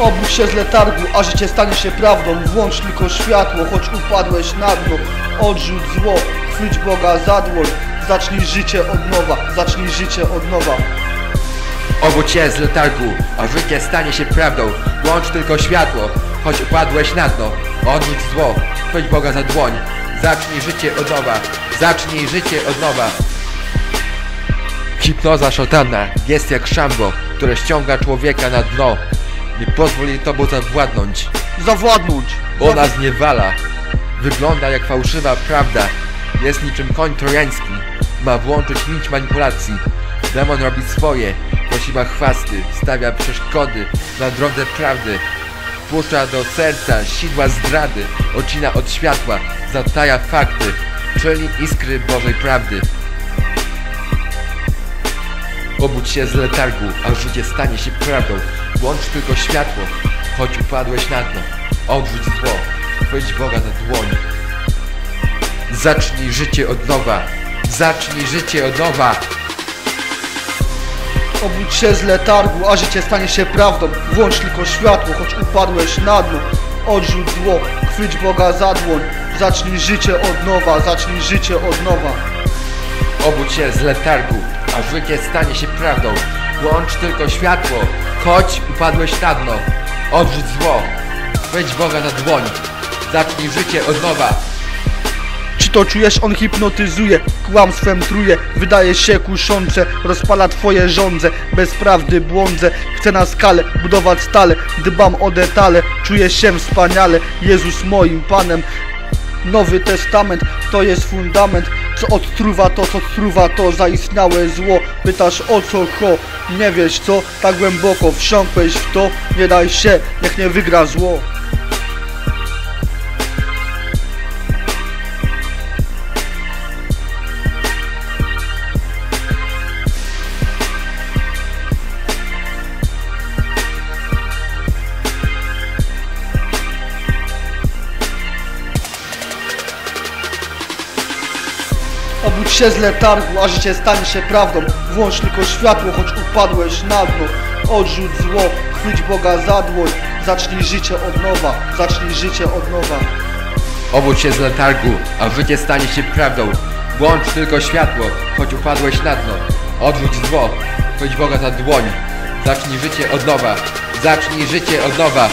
Obudź się z letargu, a życie stanie się prawdą Włącz tylko światło, choć upadłeś na dno Odrzuć zło, chwyć Boga za dłoń Zacznij życie od nowa, zacznij życie od nowa Obudź się z letargu, a życie stanie się prawdą. Łącz tylko światło, choć upadłeś na dno. Odrzuć zło, chwyć Boga za dłoń. Zacznij życie od nowa, zacznij życie od nowa. Hipnoza szatana jest jak szambo, które ściąga człowieka na dno. Nie pozwól jej tobą zawładnąć. Zawładnąć! Ona zniewala. Wygląda jak fałszywa prawda. Jest niczym koń trojański. Ma włączyć nić manipulacji. Demon robi swoje. Posiła chwasty. Stawia przeszkody na drodze prawdy. Wpuszcza do serca sidła zdrady. Ocina od światła. Zataja fakty. Czyli iskry Bożej prawdy. Obudź się z letargu, a życie stanie się prawdą. Łącz tylko światło, choć upadłeś na dno. Odrzuć zło, chwyć Boga za dłoń. Zacznij życie od nowa. Zacznij życie od nowa. Obudź się z letargu, a życie stanie się prawdą Włącz tylko światło, choć upadłeś na dno Odrzuć zło, chwyć Boga za dłoń Zacznij życie od nowa, zacznij życie od nowa Obudź się z letargu, a życie stanie się prawdą. Łącz tylko światło, choć upadłeś na dno. Odrzuć zło, chwyć Boga za dłoń. Zacznij życie od nowa. Czy to czujesz? On hipnotyzuje, kłamstwem truje Wydaje się kuszące, rozpala twoje żądze Bez prawdy błądzę, chcę na skalę Budować stale, dbam o detale Czuję się wspaniale, Jezus moim Panem Nowy Testament to jest fundament Co odtruwa to, co odtruwa to zaistniałe zło. Pytasz o co ho, nie wiesz co? Tak głęboko wsiąkłeś w to Nie daj się, niech nie wygra zło Obudź się z letargu, a życie stanie się prawdą Włącz tylko światło, choć upadłeś na dno Odrzuć zło, chwyć Boga za dłoń Zacznij życie od nowa, zacznij życie od nowa Obudź się z letargu, a życie stanie się prawdą. Włącz tylko światło, choć upadłeś na dno. Odrzuć zło, chwyć Boga za dłoń. Zacznij życie od nowa. Zacznij życie od nowa.